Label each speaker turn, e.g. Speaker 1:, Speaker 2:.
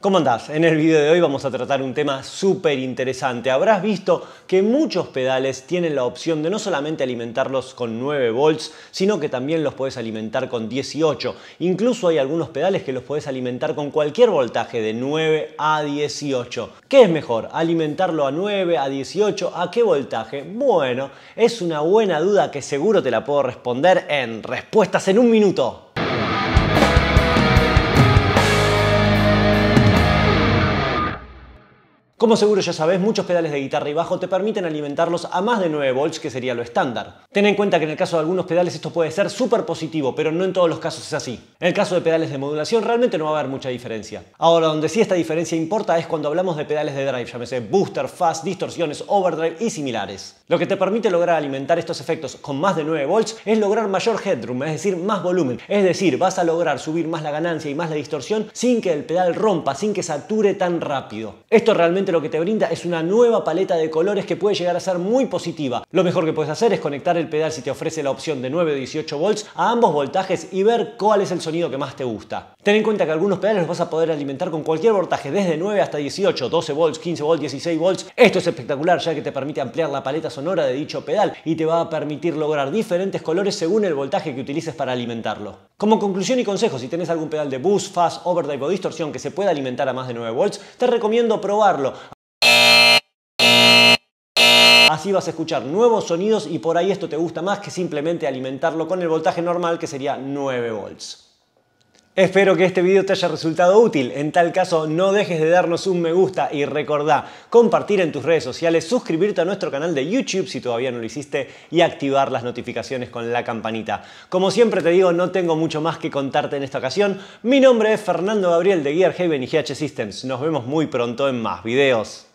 Speaker 1: ¿Cómo andás? En el video de hoy vamos a tratar un tema súper interesante. Habrás visto que muchos pedales tienen la opción de no solamente alimentarlos con 9 volts, sino que también los puedes alimentar con 18. Incluso hay algunos pedales que los puedes alimentar con cualquier voltaje de 9 a 18. ¿Qué es mejor? ¿Alimentarlo a 9, a 18? ¿A qué voltaje? Bueno, es una buena duda que seguro te la puedo responder en Respuestas en un minuto. Como seguro ya sabes, muchos pedales de guitarra y bajo te permiten alimentarlos a más de 9 volts, que sería lo estándar. Ten en cuenta que en el caso de algunos pedales esto puede ser súper positivo, pero no en todos los casos es así. En el caso de pedales de modulación realmente no va a haber mucha diferencia. Ahora, donde sí esta diferencia importa es cuando hablamos de pedales de drive, llámese booster, fast, distorsiones, overdrive y similares. Lo que te permite lograr alimentar estos efectos con más de 9 volts es lograr mayor headroom, es decir, más volumen. Es decir, vas a lograr subir más la ganancia y más la distorsión sin que el pedal rompa, sin que sature tan rápido. Esto realmente lo que te brinda es una nueva paleta de colores que puede llegar a ser muy positiva. Lo mejor que puedes hacer es conectar el pedal si te ofrece la opción de 9 o 18 volts a ambos voltajes y ver cuál es el sonido que más te gusta. Ten en cuenta que algunos pedales los vas a poder alimentar con cualquier voltaje desde 9 hasta 18, 12 volts, 15 volts, 16 volts. Esto es espectacular ya que te permite ampliar la paleta sonora de dicho pedal y te va a permitir lograr diferentes colores según el voltaje que utilices para alimentarlo. Como conclusión y consejo, si tenés algún pedal de boost, fast, overdrive o distorsión que se pueda alimentar a más de 9 volts, te recomiendo probarlo. Así vas a escuchar nuevos sonidos y por ahí esto te gusta más que simplemente alimentarlo con el voltaje normal que sería 9 volts. Espero que este video te haya resultado útil. En tal caso, no dejes de darnos un me gusta y recordá compartir en tus redes sociales, suscribirte a nuestro canal de YouTube si todavía no lo hiciste y activar las notificaciones con la campanita. Como siempre te digo, no tengo mucho más que contarte en esta ocasión. Mi nombre es Fernando Gabriel de Gearhaven y GH Systems. Nos vemos muy pronto en más videos.